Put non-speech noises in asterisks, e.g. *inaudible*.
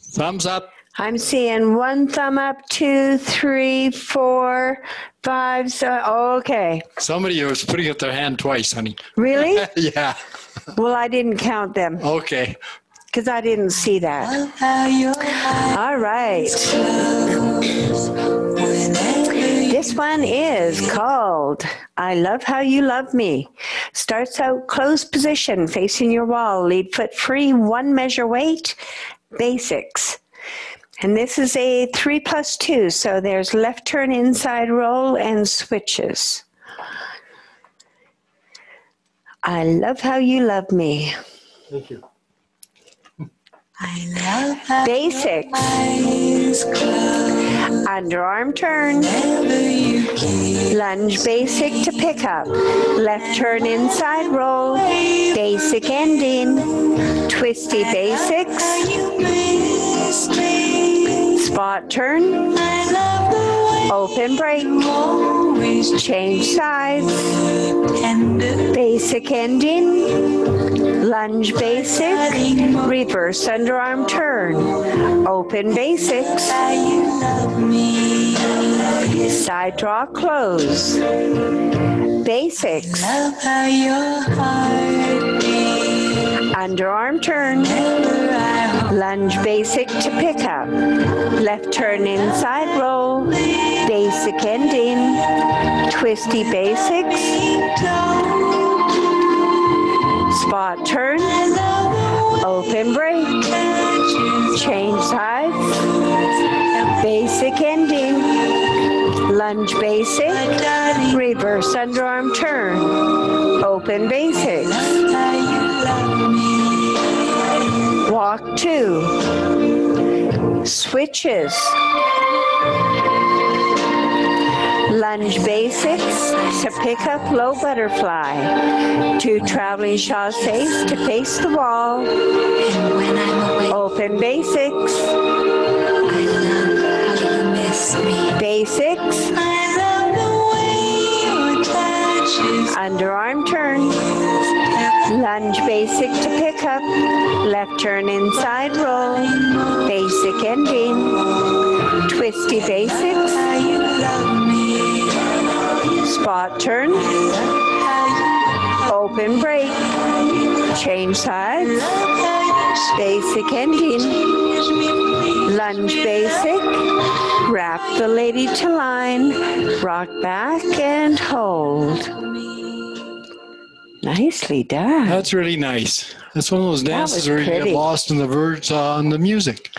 Thumbs up. I'm seeing one thumb up, two, three, four, five. So, okay. Somebody was putting up their hand twice, honey. *laughs* Really? yeah. well, I didn't count them Okay. because I didn't see that. All right. This one is called I Love How You Love Me. Starts out closed position, facing your wall, lead foot free, one measure weight, basics. And this is a three plus two, so there's left turn, inside roll, and switches. I love how you love me. Thank you. I love how Basics. eyes close Underarm turn, whenever you kiss. Lunge basic to pick up, left turn inside roll, basic ending, twisty basics, spot turn, open break, change sides, basic ending, lunge basic, reverse underarm turn, open basics, side draw close, basics, underarm turn, lunge basic to pick up, left turn inside roll, basic ending, twisty basics, spot turn, basic, reverse underarm turn, open basics, walk two, switches, lunge basics to pick up low butterfly, two traveling chasses to face the wall, open basics, basics, underarm turn, lunge basic to pick up, left turn inside roll, basic ending, twisty basics, spot turn, open break, change sides, basic ending, lunge basic, wrap the lady to line, rock back and hold. Nicely done. That's really nice. That's one of those dances where you get lost in the words uh, on the music.